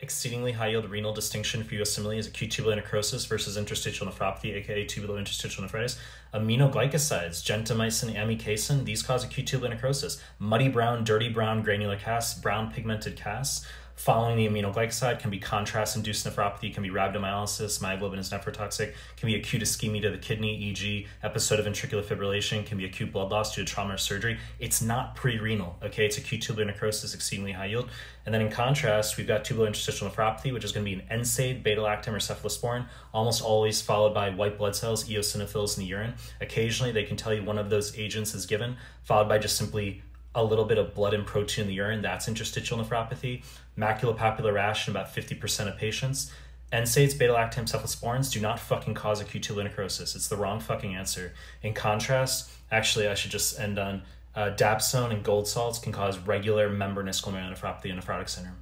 exceedingly high yield renal distinction for USMLE is acute tubular necrosis versus interstitial nephropathy, aka tubulointerstitial nephritis. Aminoglycosides, gentamicin, amikacin, these cause acute tubular necrosis. Muddy brown, dirty brown granular casts, brown pigmented casts following the aminoglycoside can be contrast-induced nephropathy, can be rhabdomyolysis, myoglobin is nephrotoxic, can be acute ischemia to the kidney, e.g. episode of ventricular fibrillation, can be acute blood loss due to trauma or surgery. It's not pre-renal, okay? It's acute tubular necrosis, exceedingly high yield. And then in contrast, we've got tubulointerstitial nephropathy, which is going to be an NSAID, beta-lactam, or cephalosporin, almost always followed by white blood cells, eosinophils in the urine. Occasionally, they can tell you one of those agents is given, followed by just simply a little bit of blood and protein in the urine, that's interstitial nephropathy. Maculopapular rash in about 50% of patients. NSAIDs, beta-lactam, cephalosporins do not fucking cause acute tubular necrosis. It's the wrong fucking answer. In contrast, actually, I should just end on uh, dapsone and gold salts can cause regular membranous glomerulonephropathy and nephrotic syndrome.